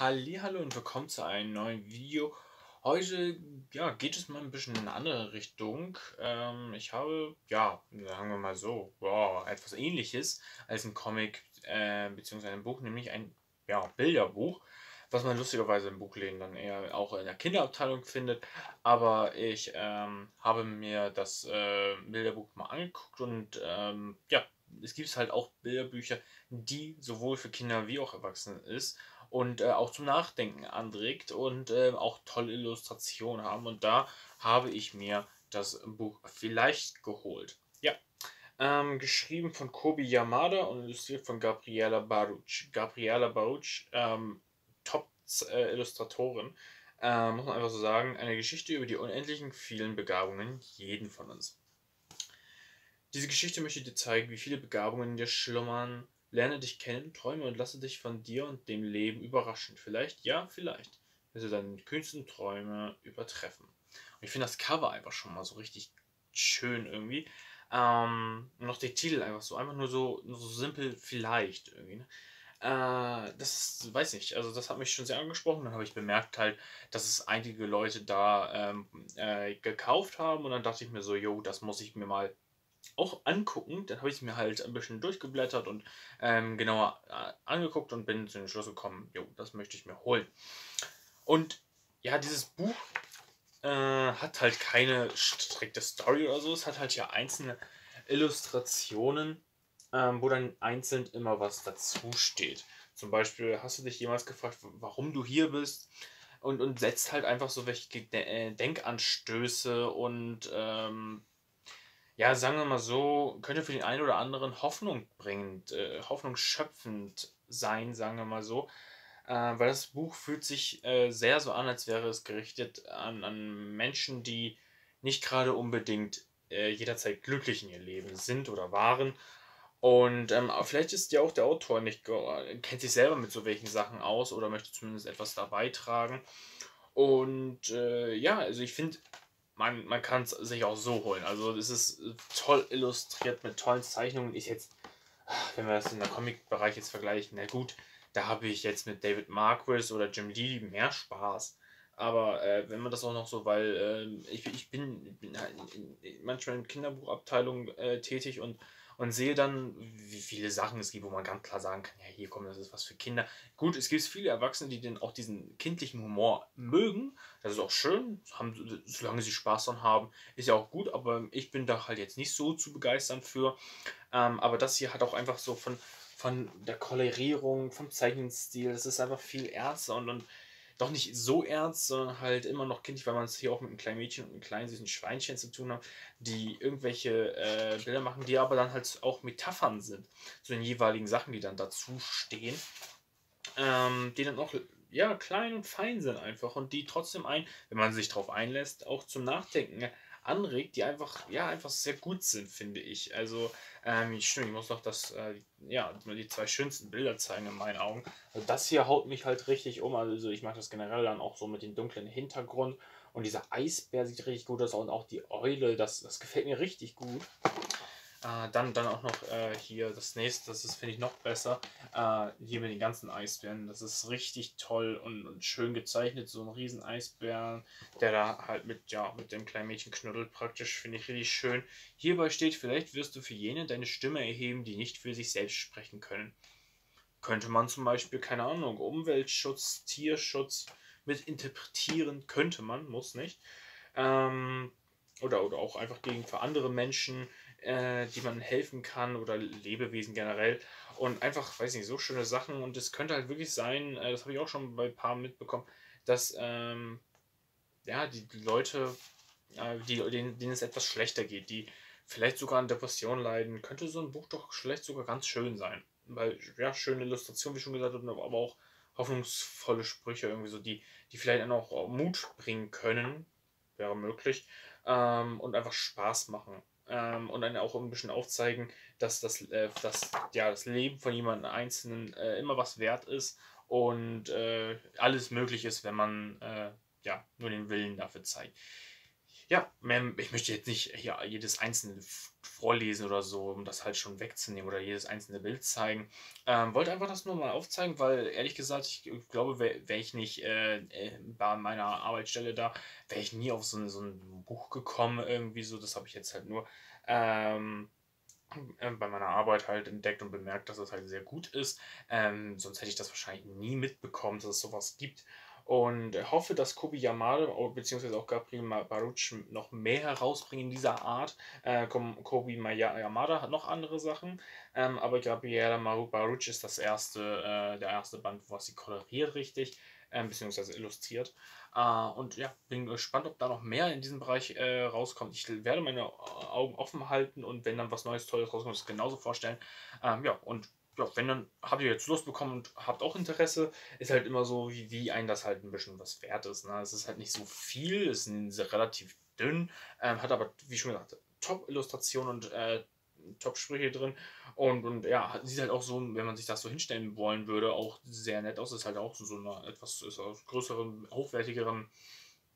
Hallo und willkommen zu einem neuen Video. Heute ja, geht es mal ein bisschen in eine andere Richtung. Ähm, ich habe, ja, sagen wir mal so, wow, etwas ähnliches als ein Comic äh, bzw. ein Buch, nämlich ein ja, Bilderbuch, was man lustigerweise im Buchläden dann eher auch in der Kinderabteilung findet. Aber ich ähm, habe mir das äh, Bilderbuch mal angeguckt und ähm, ja, es gibt halt auch Bilderbücher, die sowohl für Kinder wie auch Erwachsene ist und äh, auch zum Nachdenken anregt und äh, auch tolle Illustrationen haben. Und da habe ich mir das Buch vielleicht geholt. Ja, ähm, geschrieben von Kobi Yamada und illustriert von Gabriela Baruch. Gabriela Baruch, ähm, Top-Illustratorin, äh, muss man einfach so sagen, eine Geschichte über die unendlichen vielen Begabungen jeden von uns. Diese Geschichte möchte dir zeigen, wie viele Begabungen dir schlummern. Lerne dich kennen, träume und lasse dich von dir und dem Leben überraschen. Vielleicht, ja, vielleicht, du deine kühnsten Träume übertreffen. Und ich finde das Cover einfach schon mal so richtig schön irgendwie. Ähm, noch der Titel einfach so, einfach nur so, nur so simpel vielleicht irgendwie. Ne? Äh, das ist, weiß nicht, also das hat mich schon sehr angesprochen. Dann habe ich bemerkt halt, dass es einige Leute da ähm, äh, gekauft haben und dann dachte ich mir so, jo, das muss ich mir mal auch angucken. Dann habe ich mir halt ein bisschen durchgeblättert und ähm, genauer äh, angeguckt und bin zu dem Schluss gekommen, jo, das möchte ich mir holen. Und ja, dieses Buch äh, hat halt keine strikte Story oder so. Es hat halt ja einzelne Illustrationen, ähm, wo dann einzeln immer was dazu steht. Zum Beispiel hast du dich jemals gefragt, warum du hier bist? Und, und setzt halt einfach so welche äh, Denkanstöße und ähm, ja, sagen wir mal so, könnte für den einen oder anderen Hoffnung bringend, äh, Hoffnung sein, sagen wir mal so. Äh, weil das Buch fühlt sich äh, sehr so an, als wäre es gerichtet an, an Menschen, die nicht gerade unbedingt äh, jederzeit glücklich in ihr Leben sind oder waren. Und ähm, vielleicht ist ja auch der Autor nicht, kennt sich selber mit so welchen Sachen aus oder möchte zumindest etwas dabei tragen. Und äh, ja, also ich finde, man, man kann es sich auch so holen. Also es ist toll illustriert mit tollen Zeichnungen. Ich jetzt, wenn wir das in der Comic-Bereich jetzt vergleichen, na gut, da habe ich jetzt mit David Marquis oder Jim Lee mehr Spaß. Aber äh, wenn man das auch noch so, weil äh, ich, ich bin, bin halt manchmal in Kinderbuchabteilungen äh, tätig und und sehe dann, wie viele Sachen es gibt, wo man ganz klar sagen kann, ja, hier komm, das ist was für Kinder. Gut, es gibt viele Erwachsene, die dann auch diesen kindlichen Humor mögen. Das ist auch schön, haben, solange sie Spaß daran haben, ist ja auch gut, aber ich bin da halt jetzt nicht so zu begeistern für. Ähm, aber das hier hat auch einfach so von, von der Kolorierung, vom Zeichenstil, das ist einfach viel ernster und, und doch nicht so ernst, sondern halt immer noch kindlich, weil man es hier auch mit einem kleinen Mädchen und einem kleinen süßen Schweinchen zu tun hat, die irgendwelche äh, Bilder machen, die aber dann halt auch Metaphern sind zu den jeweiligen Sachen, die dann dazu stehen, ähm, die dann auch ja klein und fein sind einfach und die trotzdem ein, wenn man sich darauf einlässt, auch zum Nachdenken anregt, die einfach, ja, einfach sehr gut sind, finde ich. Also, ähm, stimmt, ich muss noch das, äh, ja, die zwei schönsten Bilder zeigen in meinen Augen. Also das hier haut mich halt richtig um. Also ich mag das generell dann auch so mit dem dunklen Hintergrund. Und dieser Eisbär sieht richtig gut aus und auch die Eule, das, das gefällt mir richtig gut. Äh, dann, dann auch noch äh, hier das nächste, das ist, finde ich, noch besser. Äh, hier mit den ganzen Eisbären. Das ist richtig toll und, und, schön gezeichnet. So ein riesen Eisbären, der da halt mit, ja, mit dem kleinen Mädchen knuddelt praktisch. Finde ich richtig schön. Hierbei steht, vielleicht wirst du für jene deine Stimme erheben, die nicht für sich selbst sprechen können. Könnte man zum Beispiel, keine Ahnung, Umweltschutz, Tierschutz mit interpretieren, könnte man, muss nicht. Ähm, oder, oder auch einfach gegen für andere Menschen äh, die man helfen kann oder Lebewesen generell. Und einfach, weiß nicht, so schöne Sachen. Und es könnte halt wirklich sein, äh, das habe ich auch schon bei ein paar mitbekommen, dass ähm, ja, die Leute, äh, die, denen, denen es etwas schlechter geht, die vielleicht sogar an Depressionen leiden, könnte so ein Buch doch vielleicht sogar ganz schön sein. Weil, ja, schöne Illustrationen, wie schon gesagt, aber auch hoffnungsvolle Sprüche, irgendwie so, die, die vielleicht auch Mut bringen können, wäre möglich, ähm, und einfach Spaß machen ähm, und dann auch ein bisschen aufzeigen, dass das, äh, dass, ja, das Leben von jemandem Einzelnen äh, immer was wert ist und äh, alles möglich ist, wenn man äh, ja, nur den Willen dafür zeigt. Ja, ich möchte jetzt nicht hier jedes einzelne vorlesen oder so, um das halt schon wegzunehmen oder jedes einzelne Bild zeigen. Ähm, wollte einfach das nur mal aufzeigen, weil ehrlich gesagt, ich glaube, wäre wär ich nicht äh, äh, bei meiner Arbeitsstelle da, wäre ich nie auf so ein, so ein Buch gekommen, irgendwie so. Das habe ich jetzt halt nur ähm, äh, bei meiner Arbeit halt entdeckt und bemerkt, dass es halt sehr gut ist. Ähm, sonst hätte ich das wahrscheinlich nie mitbekommen, dass es sowas gibt und hoffe, dass Kobi Yamada bzw. auch Gabriel Baruch noch mehr herausbringen in dieser Art. Äh, Kobi Yamada hat noch andere Sachen, ähm, aber Gabriela Baruch ist das erste, äh, der erste Band, was sie koloriert richtig, äh, bzw. illustriert. Äh, und ja, bin gespannt, ob da noch mehr in diesem Bereich äh, rauskommt. Ich werde meine Augen offen halten und wenn dann was Neues, Tolles rauskommt, das genauso vorstellen. Ähm, ja, und ja, wenn dann habt ihr jetzt Lust bekommen und habt auch Interesse, ist halt immer so, wie, wie ein das halt ein bisschen was wert ist. Ne? Es ist halt nicht so viel, es ist relativ dünn, ähm, hat aber, wie schon gesagt, Top-Illustration und äh, Top-Sprüche drin. Und, und ja, sieht halt auch so, wenn man sich das so hinstellen wollen würde, auch sehr nett aus. Ist halt auch so eine etwas größeren, hochwertigeren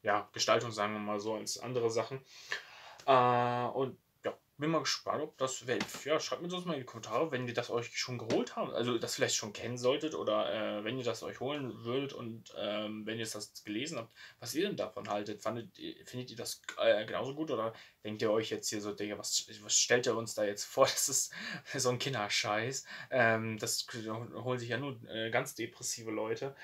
ja, Gestaltung, sagen wir mal so, als andere Sachen. Äh, und bin mal gespannt, ob das, ja, schreibt mir das mal in die Kommentare, wenn ihr das euch schon geholt habt, also das vielleicht schon kennen solltet oder äh, wenn ihr das euch holen würdet und ähm, wenn ihr das gelesen habt, was ihr denn davon haltet. Fandet, findet ihr das äh, genauso gut oder denkt ihr euch jetzt hier so, Digga, was, was stellt ihr uns da jetzt vor? Das ist so ein Kinderscheiß. Ähm, das holen sich ja nur äh, ganz depressive Leute.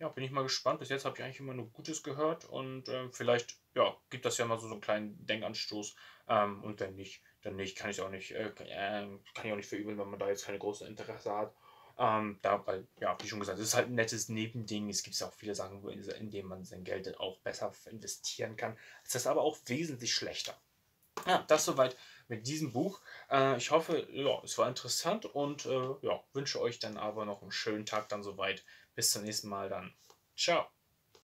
Äh, ja, bin ich mal gespannt. Bis jetzt habe ich eigentlich immer nur Gutes gehört und äh, vielleicht ja, gibt das ja mal so, so einen kleinen Denkanstoß. Ähm, und wenn nicht, dann nicht. Kann ich auch nicht, äh, kann ich auch nicht verübeln, wenn man da jetzt keine große Interesse hat. Ähm, da, weil, ja, wie schon gesagt, es ist halt ein nettes Nebending. Es gibt ja auch viele Sachen, in, in denen man sein Geld auch besser investieren kann. Es ist aber auch wesentlich schlechter. Ja, das soweit mit diesem Buch. Äh, ich hoffe, ja, es war interessant und äh, ja, wünsche euch dann aber noch einen schönen Tag dann soweit. Bis zum nächsten Mal dann. Ciao.